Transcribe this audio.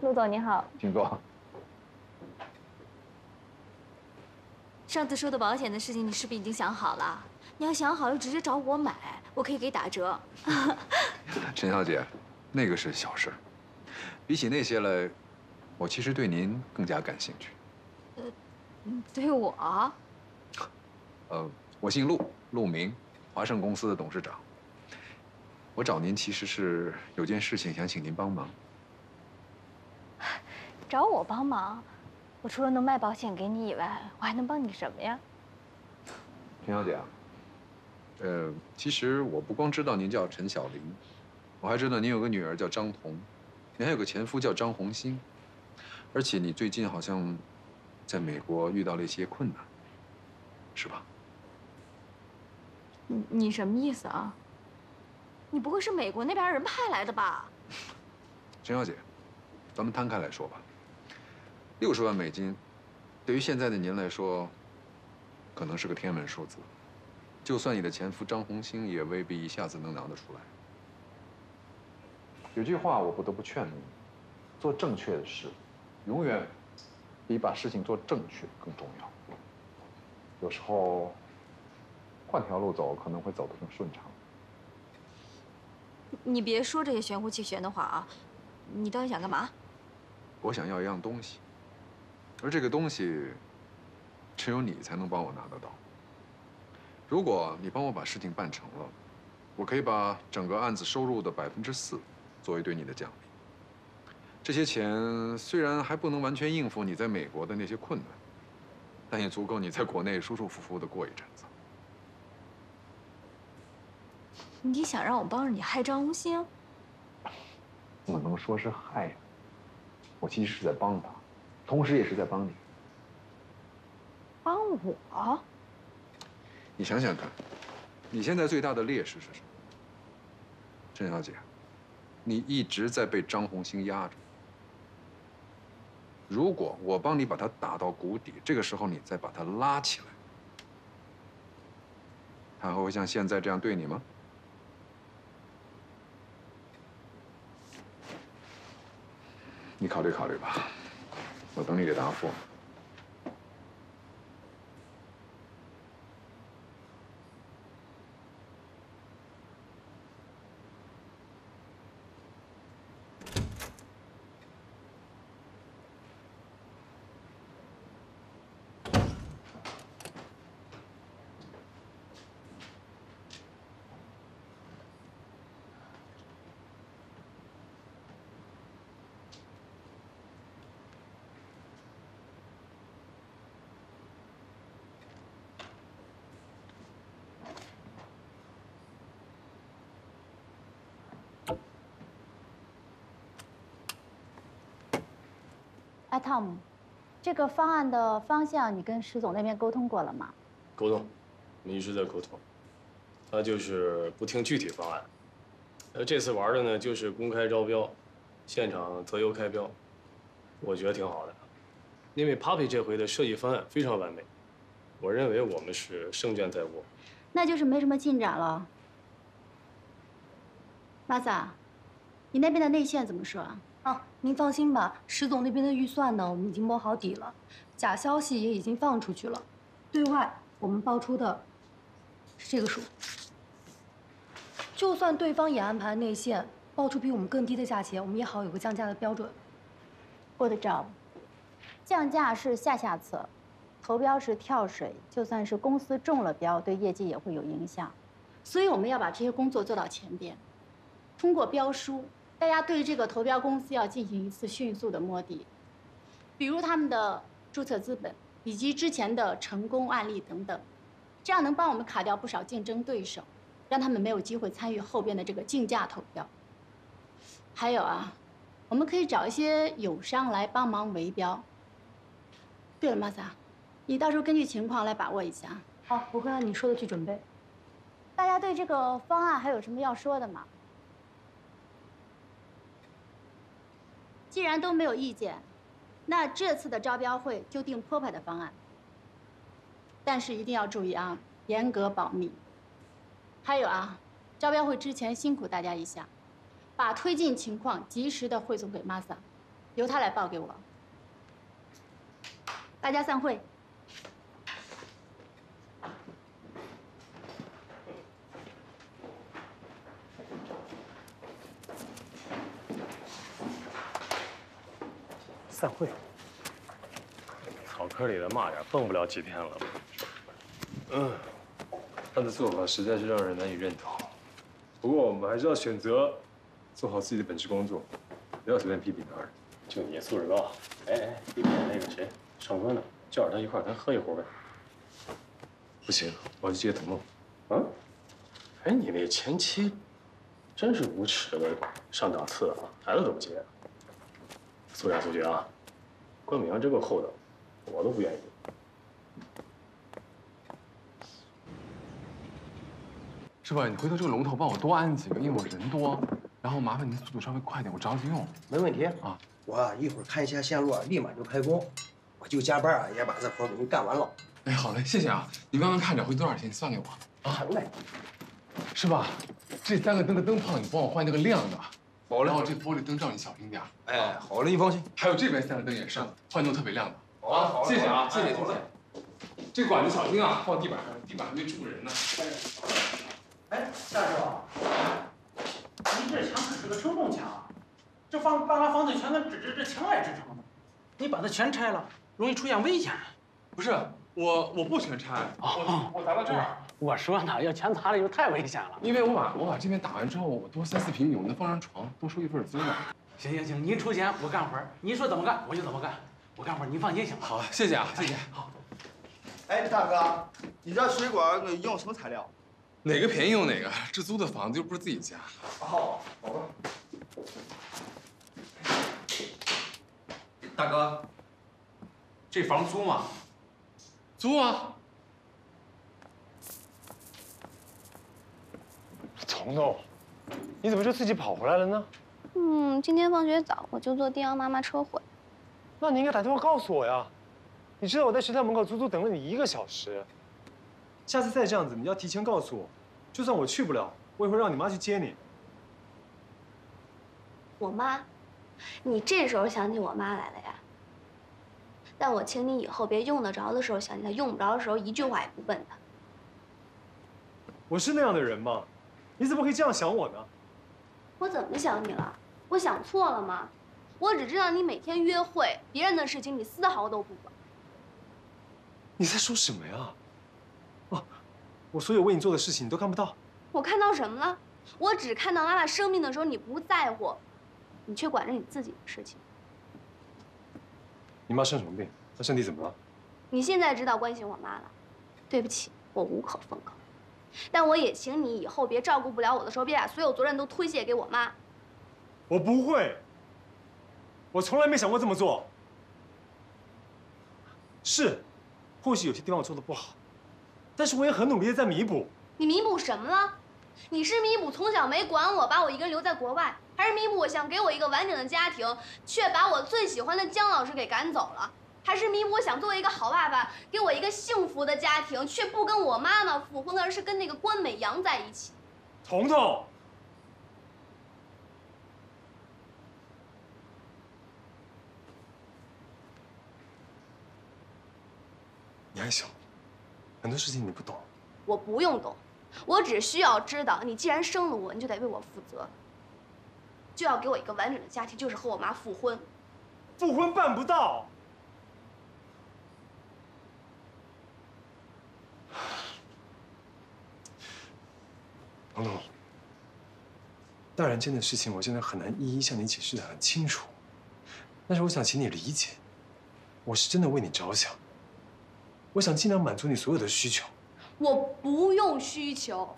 陆总你好，请坐。上次说的保险的事情，你是不是已经想好了？你要想好了，直接找我买，我可以给打折。陈小姐，那个是小事，比起那些来，我其实对您更加感兴趣。呃对我？呃，我姓陆，陆明，华盛公司的董事长。我找您其实是有件事情想请您帮忙。找我帮忙？我除了能卖保险给你以外，我还能帮你什么呀？陈小姐啊，呃，其实我不光知道您叫陈小玲，我还知道您有个女儿叫张彤，您还有个前夫叫张红星，而且你最近好像在美国遇到了一些困难，是吧？你你什么意思啊？你不会是美国那边人派来的吧？陈小姐，咱们摊开来说吧。六十万美金，对于现在的您来说，可能是个天文数字。就算你的前夫张红星，也未必一下子能拿得出来。有句话我不得不劝你：做正确的事，永远比把事情做正确更重要。有时候换条路走，可能会走得更顺畅。你别说这些玄乎其玄的话啊！你到底想干嘛？我想要一样东西。而这个东西，只有你才能帮我拿得到。如果你帮我把事情办成了，我可以把整个案子收入的百分之四作为对你的奖励。这些钱虽然还不能完全应付你在美国的那些困难，但也足够你在国内舒舒服服的过一阵子。你想让我帮着你害张红星？不能说是害呀？我其实是在帮他。同时，也是在帮你。帮我？你想想看，你现在最大的劣势是什么？郑小姐，你一直在被张红星压着。如果我帮你把他打到谷底，这个时候你再把他拉起来，他还会像现在这样对你吗？你考虑考虑吧。我等你的答复。，Tom，这个方案的方向你跟石总那边沟通过了吗？沟通，我们一直在沟通。他就是不听具体方案。呃，这次玩的呢就是公开招标，现场择优开标，我觉得挺好的。因为 Papi 这回的设计方案非常完美，我认为我们是胜券在握。那就是没什么进展了。玛萨，你那边的内线怎么说？啊，您放心吧，石总那边的预算呢，我们已经摸好底了，假消息也已经放出去了，对外我们报出的是这个数。就算对方也安排内线，报出比我们更低的价钱，我们也好有个降价的标准。我的 job，降价是下下策，投标是跳水，就算是公司中了标，对业绩也会有影响，所以我们要把这些工作做到前边，通过标书。大家对这个投标公司要进行一次迅速的摸底，比如他们的注册资本以及之前的成功案例等等，这样能帮我们卡掉不少竞争对手，让他们没有机会参与后边的这个竞价投标。还有啊，我们可以找一些友商来帮忙围标。对了，玛萨，你到时候根据情况来把握一下。好，我会按你说的去准备。大家对这个方案还有什么要说的吗？既然都没有意见，那这次的招标会就定 p o p 的方案。但是一定要注意啊，严格保密。还有啊，招标会之前辛苦大家一下，把推进情况及时的汇总给 Masa，由他来报给我。大家散会。散会。草坑里的蚂蚱蹦不了几天了。嗯，他的做法实在是让人难以认同。不过我们还是要选择做好自己的本职工作，不要随便批评他人。就你素质高。哎哎，一边那个谁，尚哥呢？叫着他一块儿，咱喝一壶呗。不行，我要去接童梦。啊？哎，你那前妻真是无耻的上档次啊，孩子都不接。速战速决啊！关美阳真够厚道，我都不愿意。师傅，你回头这个龙头帮我多安几个，因为我人多，然后麻烦您速度稍微快点，我着急用。没问题啊！我一会儿看一下线路，立马就开工。我就加班啊，也把这活给您干完了。哎，好嘞，谢谢啊！你慢慢看着，回多少钱你算给我。啊，好嘞。师傅，这三个灯的灯泡你帮我换那个亮的。好嘞。然后这玻璃灯罩你小心点。哎，好嘞，你放心。还有这边三个灯也是，换那种特别亮的。好啊，好。谢谢啊，谢谢，谢谢。这管子小心啊，放地板上，地板还没住人呢。哎，大叔，您这墙可是个承重墙啊，这房把俺房子全跟指着这墙来支撑的，你把它全拆了，容易出现危险。不是我，我不全拆，我我砸到这儿。我说呢，要全砸了就太危险了。因为我把我把这边打完之后，我多三四平米，我能放张床，多收一份租呢。行行行，您出钱我干活，您说怎么干我就怎么干，我干活您放心行吗？好，谢谢啊，谢谢。好。哎，大哥，你这水管用什么材料？哪个便宜用哪个，这租的房子又不是自己家。哦，好吧。大哥，这房租吗？租啊。彤彤，你怎么就自己跑回来了呢？嗯，今天放学早，我就坐丁阳妈妈车回。那你应该打电话告诉我呀。你知道我在学校门口足足等了你一个小时。下次再这样子，你要提前告诉我。就算我去不了，我也会让你妈去接你。我妈，你这时候想起我妈来了呀？但我请你以后别用得着的时候想起她，用不着的时候一句话也不问她。我是那样的人吗？你怎么可以这样想我呢？我怎么想你了？我想错了吗？我只知道你每天约会，别人的事情你丝毫都不管。你在说什么呀？哦，我所有为你做的事情你都看不到。我看到什么了？我只看到妈妈生病的时候你不在乎，你却管着你自己的事情。你妈生什么病？她身体怎么了？你现在知道关心我妈了？对不起，我无可奉告。但我也请你以后别照顾不了我的时候，别把所有责任都推卸给我妈。我不会，我从来没想过这么做。是，或许有些地方我做的不好，但是我也很努力的在弥补。你弥补什么了？你是弥补从小没管我，把我一个人留在国外，还是弥补我想给我一个完整的家庭，却把我最喜欢的姜老师给赶走了？还是弥补我想作为一个好爸爸，给我一个幸福的家庭，却不跟我妈妈复婚，而是跟那个关美阳在一起？彤彤，你还小，很多事情你不懂。我不用懂，我只需要知道，你既然生了我，你就得为我负责，就要给我一个完整的家庭，就是和我妈复婚。复婚办不到。彤彤，大人间的事情，我现在很难一一向你解释的很清楚。但是我想请你理解，我是真的为你着想。我想尽量满足你所有的需求。我不用需求，